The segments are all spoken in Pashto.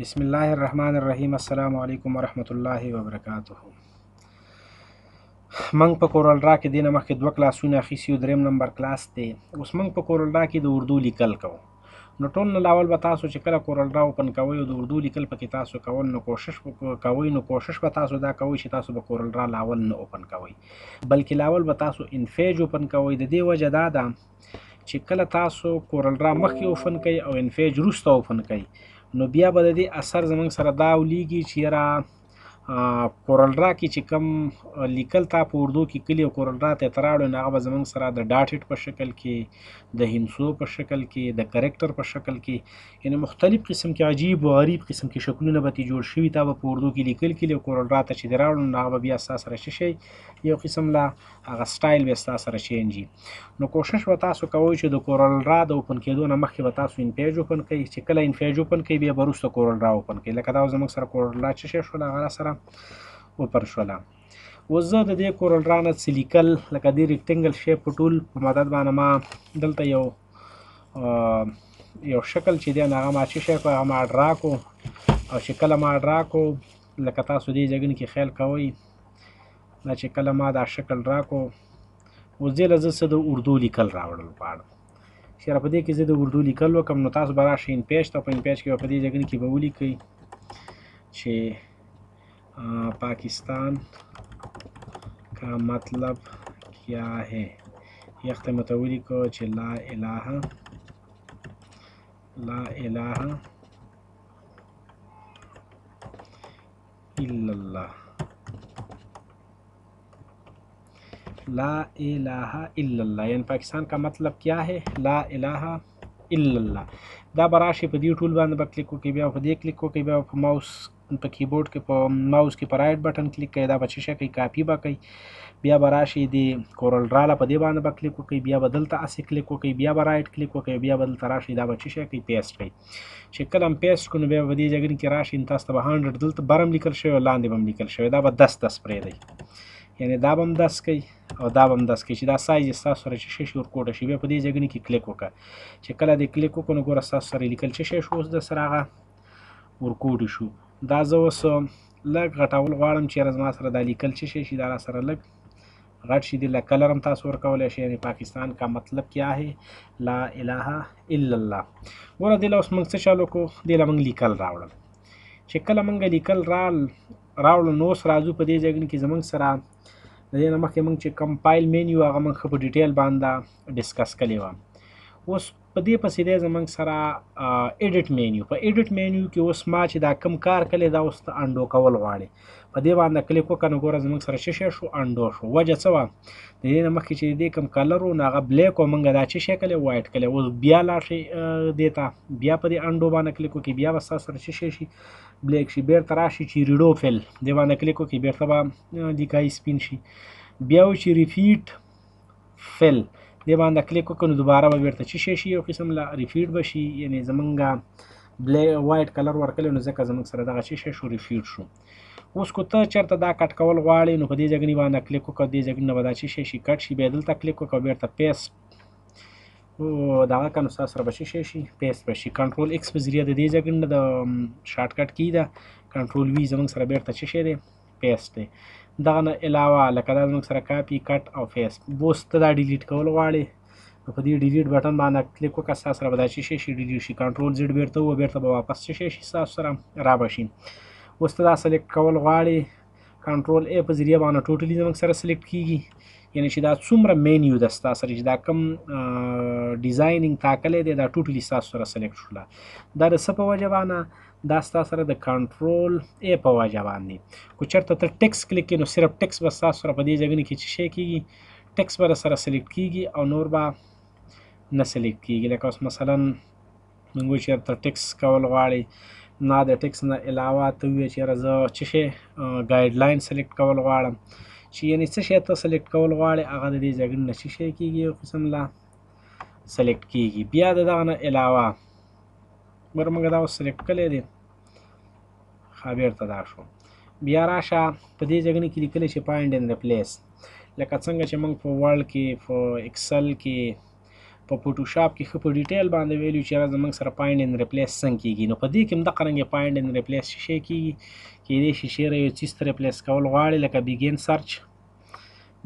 بسم الله الرحمن الرحیم السلام علیکم ورحمت الله وبرکاته منګ په کورل را کې دینه مخکې دوه کلاسونه اخیسیو دریم نمبر کلاس دی اوس منګ په کورل را کې د اردو لیکل کوو نو ټول نه لاول به تاسو چې کله کورل را اوپن کوئ او د اردو لیکل پکې تاسو کول نو کوشش کوئ نو کوشش به تاسو دا کوئ چې تاسو به کورل را لاول نه اوپن کوئ بلکې لاول به تاسو انفیج اوپن کوئ د دې وجه دا ده چې کله تاسو کورل را مخکې اوفن کوي او انفیج روسته اوفن کوي نو بیا به د دې اثر زمونږ سره دا ولیږي چې را کورل را کې چې کم لیکل تا په اردو کې کلی او کورل را ته تراړو نه هغه زمونږ سره د ډاټټ په شکل کې د هندسو په شکل کې د کریکټر په شکل کې یعنی مختلف قسم کې عجیب او غریب قسم کې شکلونه به جوړ شوي تا په اردو کې لیکل کلی او کورل را ته چې دراړو نه هغه بیا سره شي یو قسم لا هغه سټایل به تاسو سره چینج وي نو کوشش و تاسو کوئ چې د کورل را د اوپن کېدو نه مخکې به تاسو ان پیج اوپن کړئ چې کله ان پیج اوپن کړئ بیا وروسته کورل را اوپن کړئ لکه دا زموږ سره کورل را چې شې شول هغه سره اوپن شول اوس زه د دې کورل را نه څه لیکل لکه دې ریکټنګل شیپ په ټول په مدد باندې ما دلته یو یو شکل چې دی هغه ما چې شی کو هغه ما ډرا کو او چې کله ما ډرا کو لکه تاسو دې ځګن کې خیال کوئ دا چې کله ما دا شکل راکو اوس دې له زه څه د اردو لیکل راوړل غواړم چېرې په دې کې زه د اردو لیکل وکړم نو تاسو به راشئ ان پیج ته په ان پیج کې به په دې ځای کې به ولیکئ چې پاکستان کا مطلب کیا ہے یخت متولی کو چې لا الہ لا الہ الا الله لا اله الا الله یعنی پاکستان کا مطلب کیا ہے لا اله الا الله دا براشي په دې ټول باندې به کلیک وکړي بیا په دې کلیک وکړي بیا په ماوس په کیبورډ کې په ماوس کې پر رائټ بټن کلیک کړئ دا به چې شي کوي کاپي به کوي بیا به راشي د کورل ډراله په دې باندې به کلیک وکړئ بیا به دلته هسې کلیک وکړئ بیا به رائټ کلیک وکړئ بیا به دلته راشي دا به چې شي کوي پیسټ کړئ چې کله هم پیسټ کو نو بیا په دې ځای کې راشي نو تاسو ته به 100 دلته برم لیکل شوی او لاندې به هم لیکل شوی دا به 10 10 پرې دی یعنی دا به هم 10 کوي او دا به هم 10 کوي چې دا سایز یې ستاسو سره چې شی شي ورکوډه شي بیا په دې ځای کې کلیک وکړه چې کله دې کلیک وکړو نو ګوره ستاسو سره لیکل چې شی شو اوس د سره هغه ورکوډ شو دا زه اوس لږ غټول غواړم چې زما سره دا لیکل چې شی شي دا سره لږ غټ شي دي لکه لرم تاسو ورکولای شي یعنی پاکستان کا مطلب کیا ہے لا اله الا الله ګوره دې له اوس موږ څه چالو کو دې له موږ لیکل راوړل چې کله موږ لیکل رال راوړل نو اوس راځو په دې ځای کې زموږ سره د دې نه مخکې موږ چې کمپایل مینیو هغه موږ ښه په ډیټیل باندې ډسکس کړې وه اوس په دې پسې دی زمنګ سره ایډیټ مینیو په ایډیټ مینیو کې اوس ما چې دا کم کار کړی دا اوس ته انډو کول غواړي په دې باندې کلیک وکړه نو ګوره زمنګ سره شې شو انډو شو وجه څه وه د دې نه مخکې چې دې کم کلر و ناغه بلیک او منګه دا چې شې کله وایټ کله اوس بیا لا شي دیتا بیا په دې انډو باندې کلیک وکړي بیا وستا سره چې شي بلیک شي بیرته راشي چې ریډو فل دې باندې کلیک وکړي بیرته به د کای سپین شي بیا و چې ریپیټ فل دې باندې کلیک وکړو دوباره به بیرته چی شي شي یو قسم لا ریفیډ بشي یعنی زمونږ بلی وایټ کلر ورکړل نو ځکه زمونږ سره دغه چی شي شو ریفیډ شو اوس کو ته چرته دا کټ کول غواړي نو په دې ځګنی باندې کلیک وکړه دې ځګنی به دا چی شي شي کټ شي به دلته کلیک وکړه بیرته پیس او دغه کنو سره بشي شي شي پیس بشي کنټرول ایکس په ذریعہ د دې ځګنی د شارټ کټ کی دا کنټرول وی زمونږ سره بیرته چی شي دی پیست دی دغه نه علاوه لکه دا زموږ سره کاپی کټ او فیس بوس ته دا ډیلیټ کول غواړي نو په دې ډیلیټ بټن باندې کلیک وکړه تاسو سره به دا شي شي ډیلیټ شي کنټرول زیډ بیرته و بیرته به واپس شي شي تاسو سره را بشي اوس ته دا سلیکټ کول غواړي کنټرول ای په ذریعہ باندې ټوټلی زموږ سره سلیکټ کیږي یعنی چې دا څومره مینیو د ستا سره چې دا کم ډیزاینینګ تاکلې دی دا ټوټلی تاسو سره سلیکټ شوله دا د څه په وجه باندې دا ستا سره د کنټرول ای په وجه باندې کو چرته ته ټیکس کلیک کینو صرف ټیکس بس تاسو سره په دې ځای کې چې شي کیږي ټیکس به سره سلیکټ کیږي او نور به نه سلیکټ کیږي لکه اوس مثلا موږ چې ته ټیکس کول غواړي نه د ټیکس نه علاوه ته وی چې راځه چې شي ګایډ لاین سلیکټ کول غواړم چې یعنی څه شي ته سلیکټ کول غواړي هغه د دې ځای نه شي کیږي قسم الله سلیکټ کیږي بیا دغه نه علاوه ګوره موږ دا اوس سلیکټ کړی دی ښه بېرته دا شو بیا راشه په دې ځای کې لیکلی چې فایند ان ریپلیس لکه څنګه چې موږ په ورډ کې په ایکسل کې په فوټوشاپ کې ښه په ډیټیل باندې ویلو چې را زمونږ سره فایند ان ریپلیس څنګه کیږي نو په دې کې هم دغه رنګ فایند ان ریپلیس شي کیږي کېدای شي چیرې یو چیز ته ریپلیس کول غواړي لکه بیګین سرچ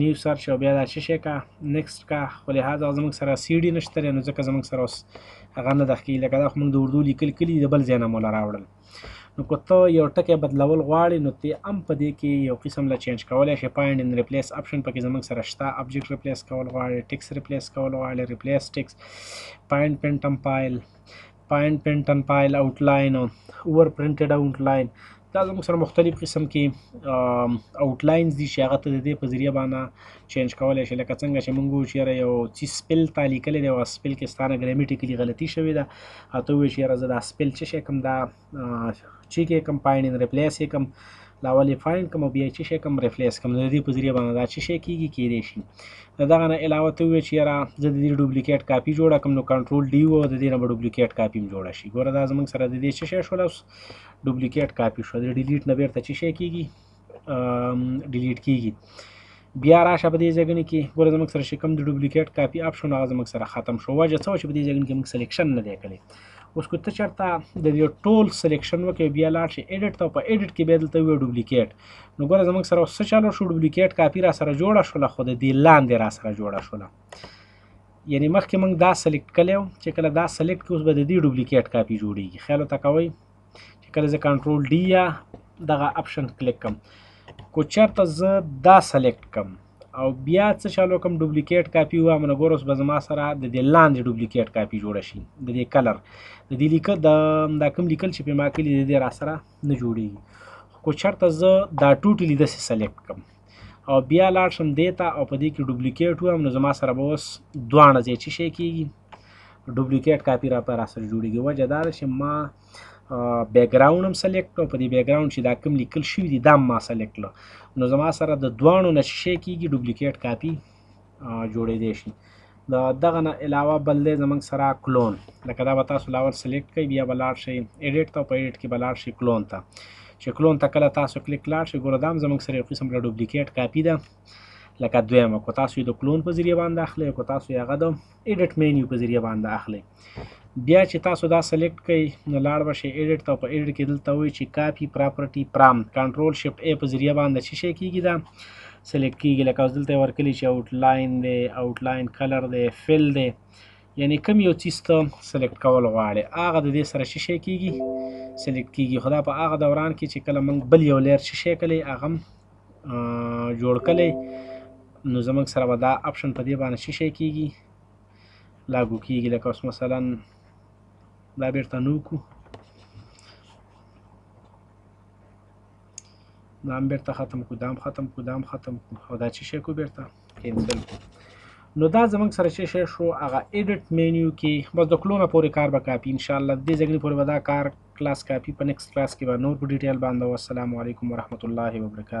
نیو سرچ او بیا دا چې شي کا نیکسټ کا خو لهدا زموږ سره سی ډي نشته نو ځکه زموږ سره اوس هغه نه دخکې لکه دا خو موږ د اردو لیکل کلی د بل ځای نه مولا راوړل نو که ته یو ټکی بدلول غواړې نو ته هم په دې کې یو قسم له چینج کولی شې فایند ان ریپلیس اپشن پکې زموږ سره شته ابجیکټ ریپلیس کول غواړې ټیکس ریپلیس کول غواړې ریپلیس ټیکس فایند پینټم فایل پاین پینټ ان پایل آوټ لاین اور پرنټډ آوټ لاین دا زموږ سره مختلف قسم کې آوټ لاینز دي چې هغه ته د دې په ذریعه باندې چینج کولای شي لکه څنګه چې موږ وو چې یاره یو چې سپل تا لیکل دی او سپل کې ستانه ګرامیټیکلی غلطي شوې ده اته وی چې یاره زه دا سپل چې کوم دا چی کې کوم پاینډ ریپلیس یې کوم لاول یې فایند کوم بیا چې شي کوم ریفلیس کوم د دې په ذریعہ باندې دا چې شي کیږي کې دی شي دا غنه علاوه ته وی چې را زه د دې ډوپلیکیټ کاپی جوړه کوم نو کنټرول ډی و د دې نه ډوپلیکیټ کاپی جوړ شي ګوره دا زمنګ سره د دې چې شي شو لس ډوپلیکیټ کاپی شو د ډیلیټ نه بیرته چې شي کیږي ډیلیټ کیږي بیا راشه په دې ځګنې کې ګوره زموږ سره شکم د ډوپلیکیټ کاپی اپشن هغه زموږ سره ختم شو وجه څه چې په دې ځګنې کې موږ سلیکشن نه دی کړی اوس کو ته چرته د یو ټول سلیکشن وکې بیا لاړ شي ایډیټ ته په ایډیټ کې به دلته وی ډوپلیکیټ نو ګوره زموږ سره څه چالو شو ډوپلیکیټ کاپی را سره جوړه شو خو د دې لاندې را سره جوړه شو یعنی مخکې موږ دا سلیکټ کړو چې کله دا سلیکټ کې اوس به د دې ډوپلیکیټ کاپی جوړیږي خیال تا کوي چې کله زه کنټرول ډي یا دغه اپشن کلیک کوم کو چرته زه دا سلیکټ کوم او بیا څه چالو کوم ډوپلیکیټ کاپی و امنه ګور اوس به زما سره د دې لاندې ډوپلیکیټ کاپی جوړ شي د دې کلر د دې لیک د دا کوم لیکل چې په ما کې دې را سره نه جوړیږي کو چرته زه دا ټوټلی د سلیکټ کوم او بیا لاړ شم دې ته او په دې کې ډوپلیکیټ ووایم نو زما سره به اوس دواړه ځای څه شی کېږي ډوپلیکیټ کاپي را پر سره جوړېږي وجه دا ده چې ما بیکګراوند هم سلیکټ کړو په دې بیکګراوند چې دا کوم لیکل شوي دي دا ما سلیکټ کړو نو زما سره د دواړو نه شی کېږي ډوپلیکیټ کاپي جوړېدی شي د دغه نه علاوه بل دی زمونږ سره کلون لکه دا به تاسو لاول سلیکټ کړئ بیا به لاړ شئ ایډیټ ته په ایډیټ کې به لاړ شئ کلون ته چې کلون ته کله تاسو کلیک لاړ شئ ګوره دا هم زمونږ سره یو قسم له ډوپلیکیټ کاپي ده لکه دویمه که تاسو یې د کلون په ذریعه باندې اخلئ که تاسو یې هغه د ایډیټ مینیو په ذریعه باندې اخلئ بیا چې تاسو دا سلیکټ کړئ نو لاړ به شئ ایډیټ ته په ایډیټ کې دلته وایي چې کاپی پراپرټي پرام کنټرول شیفټ ای په ذریعہ باندې چې شي کیږي دا سلیکټ کیږي لکه اوس دلته ورکلی چې آوټ لاین دی آوټ لاین کلر دی فل دی یعنی کم یو چیز ته سلیکټ کول غواړي هغه د دې سره چې شي کیږي سلیکټ کیږي خدا په هغه دوران کې چې کله موږ بل یو لیر چې شي کلی هغه جوړ کلی نو زموږ سره به دا اپشن په دې باندې شي کیږي لاګو کیږي لکه اوس مثلا دا بیرته نو کو دا هم بیرته ختم کو دا هم ختم کو دا هم ختم کو او دا چې شي کو بیرته کینسل کو نو دا زمنګ سره چې شي شو هغه ایډیټ مینیو کې بس د کلونه پورې کار به کاپی ان شاء الله دې ځګنی پورې ودا کار کلاس کاپی په نیکسټ کلاس کې به نور په ډیټیل باندې والسلام علیکم ورحمت الله وبرکاته